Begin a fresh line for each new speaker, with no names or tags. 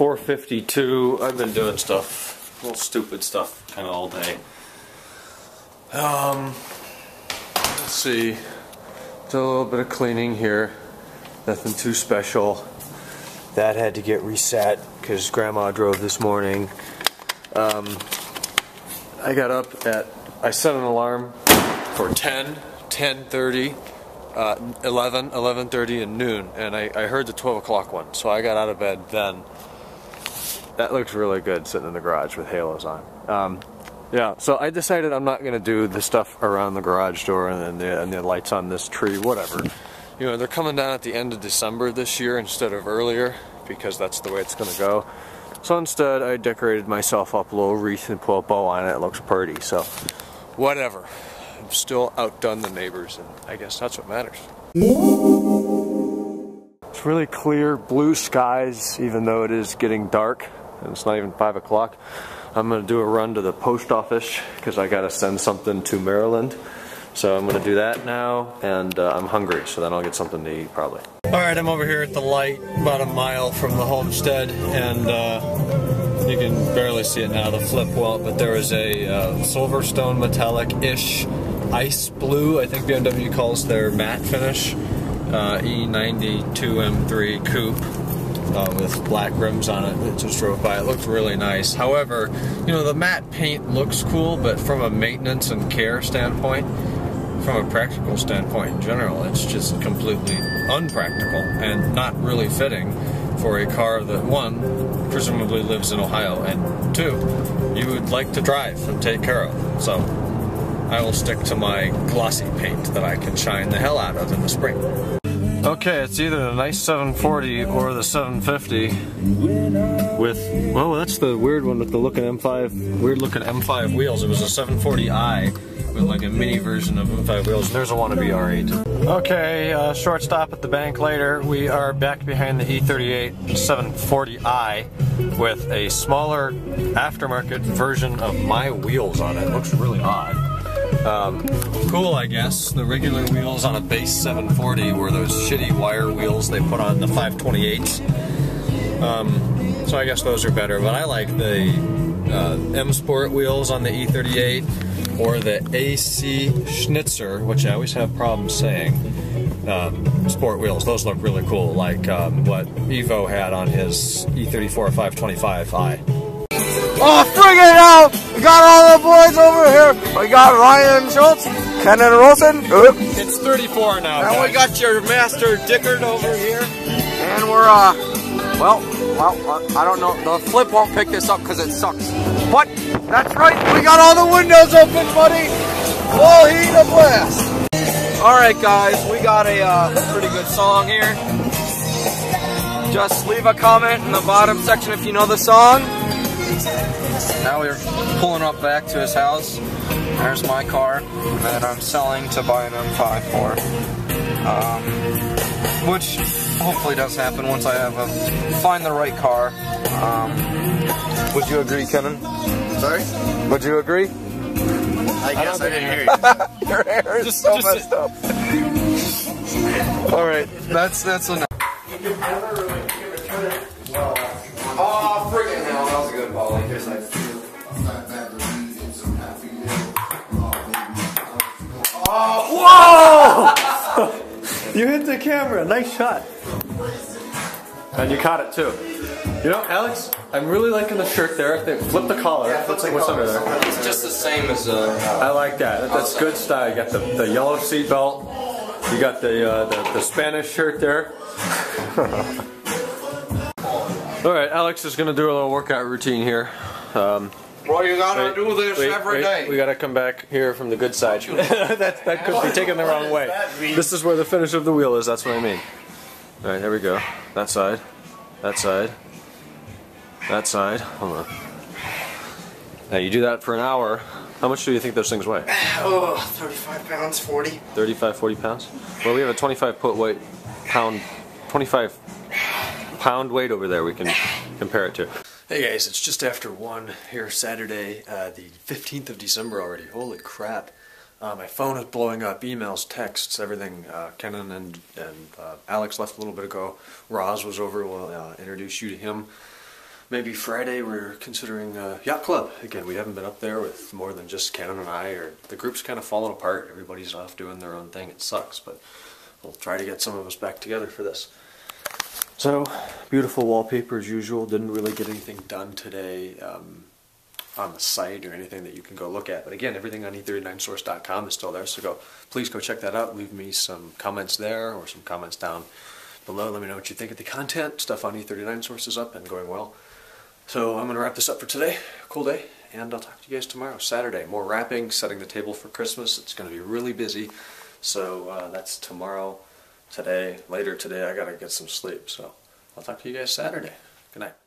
452. I've been doing stuff, little stupid stuff, kind of all day. Um, let's see. Did a little bit of cleaning here. Nothing too special. That had to get reset because Grandma drove this morning. Um, I got up at, I set an alarm for 10, 10.30, uh, 11, 11.30 and noon. And I, I heard the 12 o'clock one. So I got out of bed then. That looks really good sitting in the garage with halos on. Um, yeah, so I decided I'm not going to do the stuff around the garage door and the, and the lights on this tree, whatever. You know, they're coming down at the end of December this year instead of earlier because that's the way it's going to go. So instead, I decorated myself up a little wreath and put a bow on it. It looks pretty, so whatever. I've still outdone the neighbors, and I guess that's what matters. It's really clear blue skies, even though it is getting dark, and it's not even 5 o'clock. I'm going to do a run to the post office because I got to send something to Maryland. So I'm going to do that now, and uh, I'm hungry, so then I'll get something to eat probably. Alright, I'm over here at the light, about a mile from the homestead, and uh, you can barely see it now, the flip welt, but there was a uh, Silverstone metallic-ish ice blue, I think BMW calls their matte finish, uh, E92 M3 coupe uh, with black rims on it that just drove by. It looked really nice. However, you know, the matte paint looks cool, but from a maintenance and care standpoint, from a practical standpoint in general, it's just completely unpractical and not really fitting for a car that, one, presumably lives in Ohio, and two, you would like to drive and take care of. So, I will stick to my glossy paint that I can shine the hell out of in the spring. Okay, it's either the nice 740 or the 750 with, well, that's the weird one with the looking M5, weird looking M5 wheels. It was a 740i with like a mini version of M5 wheels. And there's a wannabe R8. Okay, uh, short stop at the bank later. We are back behind the E38 740i with a smaller aftermarket version of my wheels on it. it looks really odd. Um, cool, I guess. The regular wheels on a base 740 were those shitty wire wheels they put on the 528s. Um, so I guess those are better, but I like the uh, M Sport wheels on the E38 or the AC Schnitzer, which I always have problems saying. Um, sport wheels, those look really cool, like um, what Evo had on his E34 525i.
Oh, friggin' out! We got all the boys over here. We got Ryan Schultz, Kenan Rosen.
It's 34 now.
And
guys.
we got your master Dickard over here. And we're, uh, well, well, uh, I don't know. The flip won't pick this up because it sucks. But that's right. We got all the windows open, buddy. Full heat of blast. All right, guys. We got a uh, pretty good song here. Just leave a comment in the bottom section if you know the song. Now we're pulling up back to his house. There's my car that I'm selling to buy an M5 for. Um, which hopefully does happen once I have a find the right car. Um, would you agree, Kenan?
Sorry?
Would you agree?
I guess I, I didn't hear
you. Your hair is just, so just messed up. All right, that's that's enough. Oh, freaking hell, that was a good volley.
Oh, whoa! you hit the camera. Nice shot. And you caught it too. You know, Alex, I'm really liking the shirt there. They flip the collar. Yeah, Looks like what's under there.
It's just the same as. Uh,
I like that. That's good style. You got the, the yellow seat belt. You got the, uh, the the Spanish shirt there. All right, Alex is gonna do a little workout routine here. Um,
well, you gotta wait, do this
wait,
every
wait,
day.
We gotta come back here from the good side. that, that could be taken the wrong way. This is where the finish of the wheel is, that's what I mean. Alright, here we go. That side. That side. That side. Hold on. Now you do that for an hour. How much do you think those things weigh?
Oh, 35 pounds, 40.
35, 40 pounds? Well, we have a 25 foot weight, pound, 25 pound weight over there we can compare it to. Hey guys, it's just after 1 here Saturday, uh, the 15th of December already. Holy crap. Uh, my phone is blowing up, emails, texts, everything. Uh, Kenan and, and uh, Alex left a little bit ago. Roz was over, we'll uh, introduce you to him. maybe Friday we're considering uh, yacht club again. We haven't been up there with more than just Cannon and I, or the group's kind of fallen apart. Everybody's off doing their own thing. It sucks, but we'll try to get some of us back together for this. So beautiful wallpaper as usual. Didn't really get anything done today. Um, on the site or anything that you can go look at. But again, everything on e39source.com is still there, so go please go check that out. Leave me some comments there or some comments down below. Let me know what you think of the content. Stuff on E39 Source is up and going well. So I'm going to wrap this up for today. Cool day, and I'll talk to you guys tomorrow, Saturday. More wrapping, setting the table for Christmas. It's going to be really busy. So uh, that's tomorrow, today, later today. I got to get some sleep. So I'll talk to you guys Saturday. Good night.